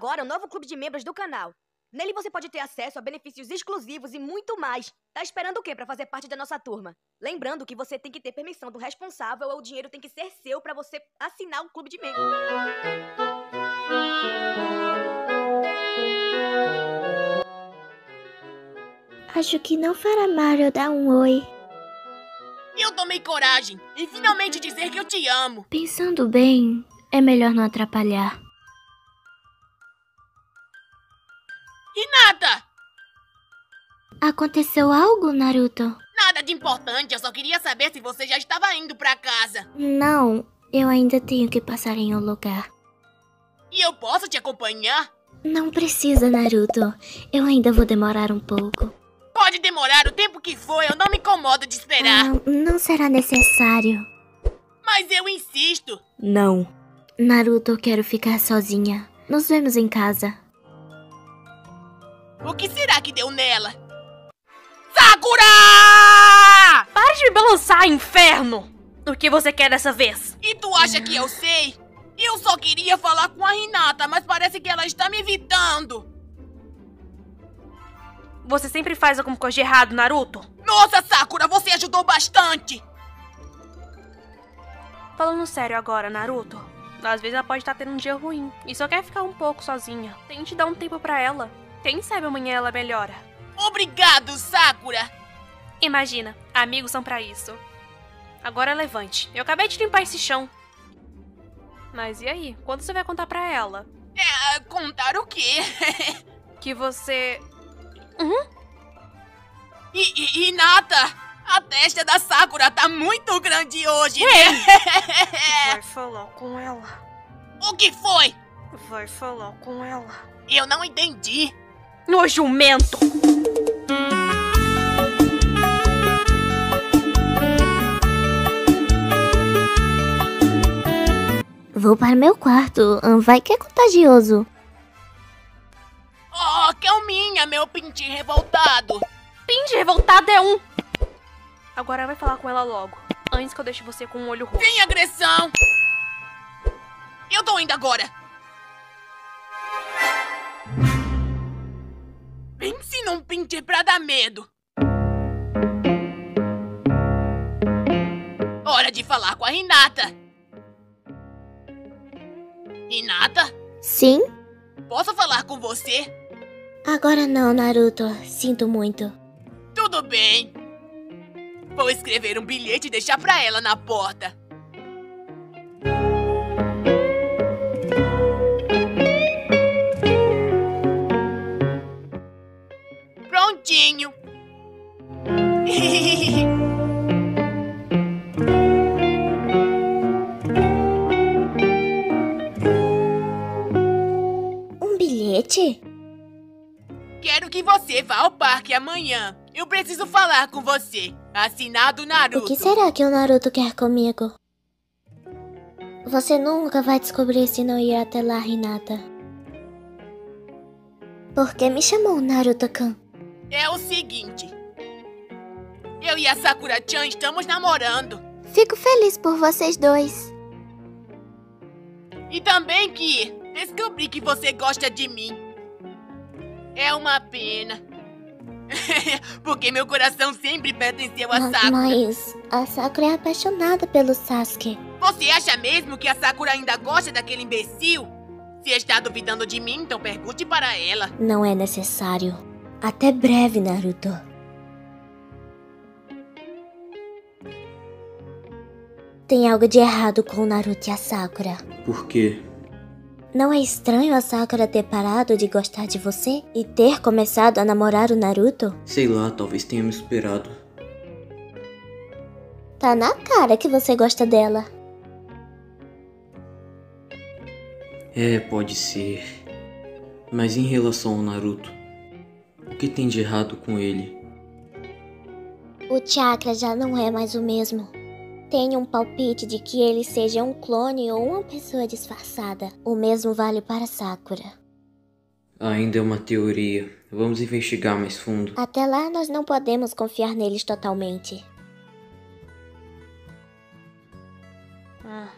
agora o novo clube de membros do canal. Nele você pode ter acesso a benefícios exclusivos e muito mais. Tá esperando o quê para fazer parte da nossa turma? Lembrando que você tem que ter permissão do responsável ou o dinheiro tem que ser seu para você assinar o clube de membros. Acho que não fará mal eu dar um oi. Eu tomei coragem e finalmente dizer que eu te amo. Pensando bem, é melhor não atrapalhar. Hinata! Aconteceu algo, Naruto? Nada de importante, eu só queria saber se você já estava indo pra casa. Não, eu ainda tenho que passar em um lugar. E eu posso te acompanhar? Não precisa, Naruto. Eu ainda vou demorar um pouco. Pode demorar o tempo que for, eu não me incomodo de esperar. Não, não será necessário. Mas eu insisto. Não. Naruto, eu quero ficar sozinha. Nos vemos em casa. O que será que deu nela? Sakura! Pare de me balançar, inferno! O que você quer dessa vez? E tu acha que eu sei? Eu só queria falar com a Hinata, mas parece que ela está me evitando. Você sempre faz alguma coisa de errado, Naruto? Nossa, Sakura, você ajudou bastante! Falando sério agora, Naruto. Às vezes ela pode estar tendo um dia ruim e só quer ficar um pouco sozinha. Tente dar um tempo pra ela. Quem sabe amanhã ela melhora. Obrigado, Sakura! Imagina, amigos são pra isso. Agora levante. Eu acabei de limpar esse chão. Mas e aí? Quando você vai contar pra ela? É, contar o quê? que você Uhum. E, e, e, Nata, a testa da Sakura tá muito grande hoje, né? Vai falar com ela. O que foi? Vai falar com ela. Eu não entendi. Nojumento! Vou para meu quarto. Vai que é contagioso. Oh, calminha, meu pintinho revoltado. Pintinho revoltado é um. Agora vai falar com ela logo. Antes que eu deixe você com um olho roxo. Tem agressão. Eu tô indo agora. Pense num pincher pra dar medo. Hora de falar com a Renata. Renata? Sim? Posso falar com você? Agora não, Naruto. Sinto muito. Tudo bem. Vou escrever um bilhete e deixar pra ela na porta. Você. Assinado Naruto. O que será que o Naruto quer comigo? Você nunca vai descobrir se não ir até lá, Hinata. Por que me chamou Naruto-kun? É o seguinte. Eu e a Sakura-chan estamos namorando. Fico feliz por vocês dois. E também que descobri que você gosta de mim. É uma pena. Porque meu coração sempre pertenceu a Sakura. Mas a Sakura é apaixonada pelo Sasuke. Você acha mesmo que a Sakura ainda gosta daquele imbecil? Se está duvidando de mim, então pergunte para ela. Não é necessário. Até breve, Naruto. Tem algo de errado com o Naruto e a Sakura. Por quê? Não é estranho a Sakura ter parado de gostar de você e ter começado a namorar o Naruto? Sei lá, talvez tenha me esperado. Tá na cara que você gosta dela. É, pode ser. Mas em relação ao Naruto, o que tem de errado com ele? O chakra já não é mais o mesmo. Tenho um palpite de que ele seja um clone ou uma pessoa disfarçada. O mesmo vale para Sakura. Ainda é uma teoria. Vamos investigar mais fundo. Até lá, nós não podemos confiar neles totalmente. Hum.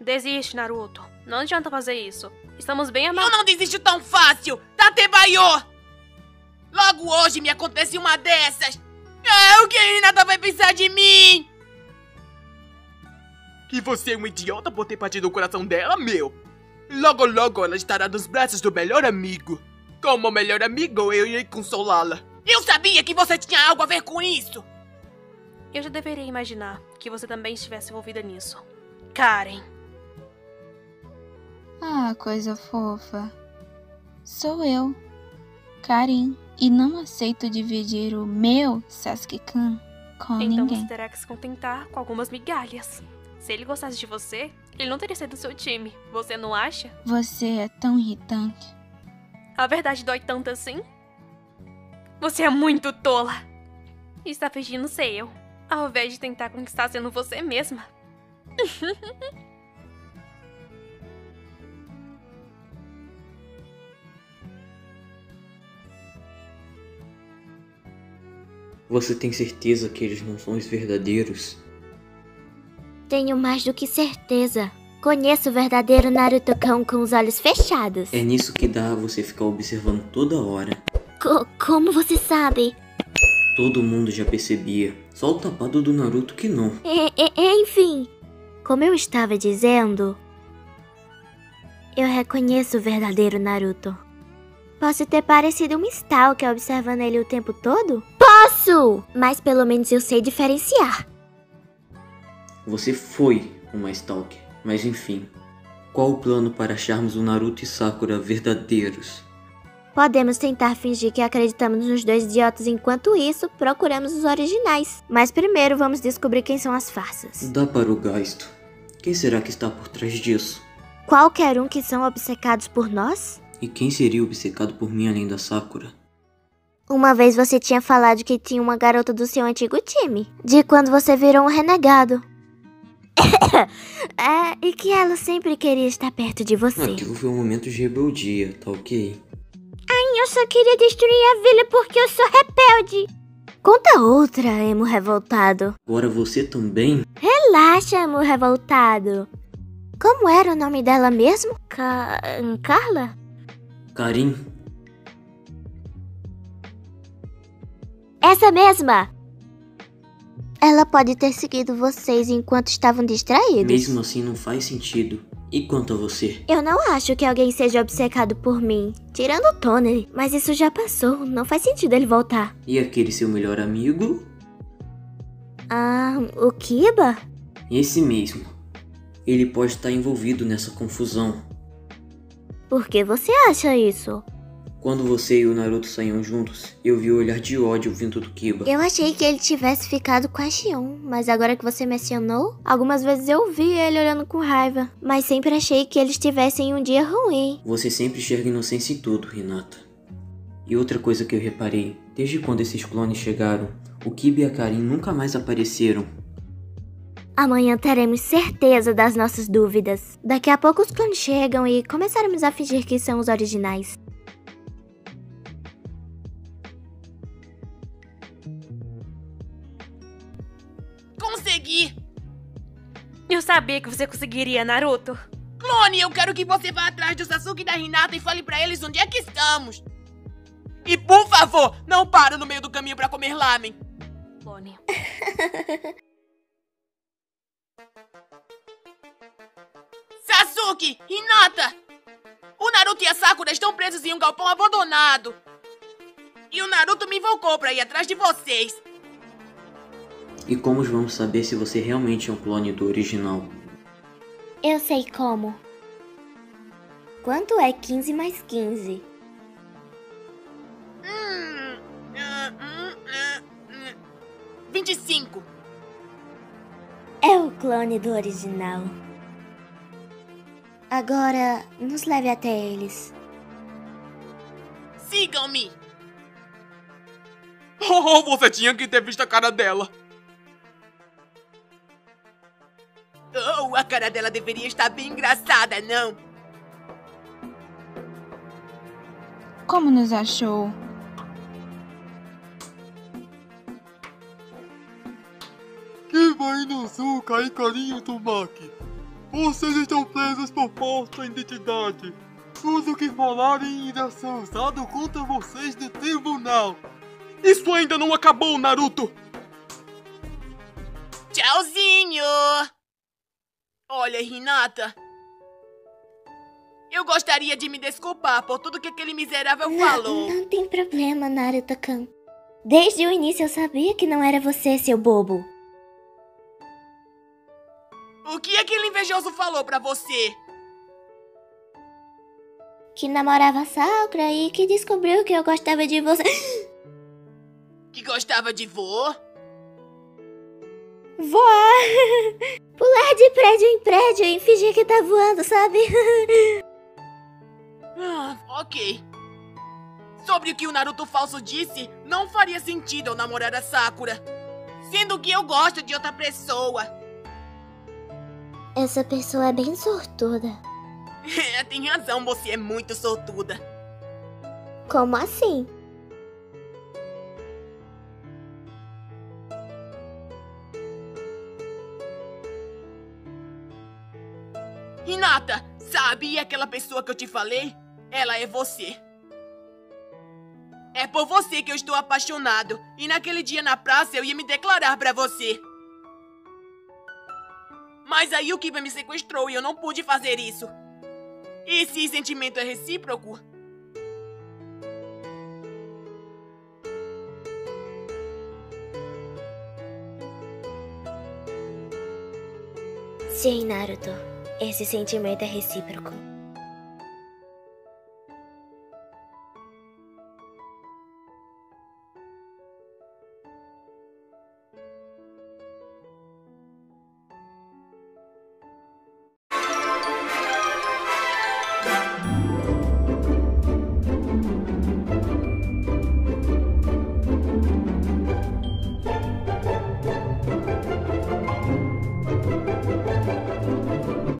Desiste, Naruto. Não adianta fazer isso. Estamos bem Eu amados. não desisto tão fácil! Tatebaiô! Logo hoje me acontece uma dessas! Ah, o que a Renata vai pensar de mim? Que você é um idiota por ter partido o coração dela, meu! Logo, logo ela estará nos braços do melhor amigo. Como melhor amigo, eu irei consolá-la. Eu sabia que você tinha algo a ver com isso! Eu já deveria imaginar que você também estivesse envolvida nisso. Karen. Ah, coisa fofa. Sou eu, Karin, e não aceito dividir o meu Sasuke-kun com Então ninguém. você terá que se contentar com algumas migalhas. Se ele gostasse de você, ele não teria saído do seu time. Você não acha? Você é tão irritante. A verdade dói tanto assim? Você é muito tola. E está fingindo ser eu, ao invés de tentar conquistar sendo você mesma. Você tem certeza que eles não são os verdadeiros? Tenho mais do que certeza. Conheço o verdadeiro Naruto-cão com os olhos fechados. É nisso que dá você ficar observando toda hora. Co- como você sabe? Todo mundo já percebia. Só o tapado do Naruto que não. E- e- enfim, como eu estava dizendo, eu reconheço o verdadeiro Naruto. Posso ter parecido um stalker observando ele o tempo todo? Posso! Mas pelo menos eu sei diferenciar. Você foi uma Stalker. Mas enfim. Qual o plano para acharmos o Naruto e Sakura verdadeiros? Podemos tentar fingir que acreditamos nos dois idiotas enquanto isso procuramos os originais. Mas primeiro vamos descobrir quem são as farsas. Dá para o gasto. Quem será que está por trás disso? Qualquer um que são obcecados por nós? E quem seria obcecado por mim além da Sakura? Uma vez você tinha falado que tinha uma garota do seu antigo time. De quando você virou um renegado. é, e que ela sempre queria estar perto de você. Aquilo foi um momento de rebeldia, tá ok? Eu só queria destruir a vila porque eu sou rebelde. Conta outra, emo revoltado. Agora você também? Relaxa, emo revoltado. Como era o nome dela mesmo? Ca... Carla? Karim, Essa mesma! Ela pode ter seguido vocês enquanto estavam distraídos. mesmo assim não faz sentido. E quanto a você? Eu não acho que alguém seja obcecado por mim, tirando o Tony, mas isso já passou, não faz sentido ele voltar. E aquele seu melhor amigo? Ah, o Kiba? Esse mesmo. Ele pode estar envolvido nessa confusão. Por que você acha isso? Quando você e o Naruto saíam juntos, eu vi o olhar de ódio vindo do Kiba. Eu achei que ele tivesse ficado com a Xion, mas agora que você mencionou, algumas vezes eu vi ele olhando com raiva, mas sempre achei que eles tivessem um dia ruim. Você sempre enxerga inocência em tudo, Renata. E outra coisa que eu reparei, desde quando esses clones chegaram, o Kiba e a Karin nunca mais apareceram. Amanhã teremos certeza das nossas dúvidas. Daqui a pouco os clones chegam e começaremos a fingir que são os originais. Eu sabia que você conseguiria, Naruto. Clone, eu quero que você vá atrás do Sasuke e da Hinata e fale pra eles onde é que estamos. E por favor, não para no meio do caminho pra comer lamen. Clone. Sasuke! Hinata! O Naruto e a Sakura estão presos em um galpão abandonado. E o Naruto me invocou pra ir atrás de vocês. E como vamos saber se você realmente é um clone do original? Eu sei como. Quanto é 15 mais 15? Hum, hum, hum, hum, hum. 25. É o clone do original. Agora, nos leve até eles. Sigam-me. Oh, você tinha que ter visto a cara dela. Oh, a cara dela deveria estar bem engraçada, não? Como nos achou? Kiba Inuzuka e Carinho Tomaki. Vocês estão presos por falsa identidade. Tudo que falarem irá ser usado contra vocês no tribunal. Isso ainda não acabou, Naruto! Tchauzinho! Olha, Hinata. Eu gostaria de me desculpar por tudo que aquele miserável falou. Não tem problema, Naruto-kun. Desde o início eu sabia que não era você, seu bobo. O que aquele invejoso falou pra você? Que namorava Sakura e que descobriu que eu gostava de você. Que gostava de voar? Voar! De prédio em prédio e fingir que tá voando, sabe? Ah, ok. Sobre o que o Naruto falso disse, não faria sentido eu namorar a Sakura. Sendo que eu gosto de outra pessoa. Essa pessoa é bem sortuda. Tem razão, você é muito sortuda. Como assim? Hinata, sabe aquela pessoa que eu te falei? Ela é você. É por você que eu estou apaixonado. E naquele dia na praça eu ia me declarar pra você. Mas aí o Kiba me sequestrou e eu não pude fazer isso. E se sentimento é recíproco? Sim, Naruto. Esse sentimento é recíproco.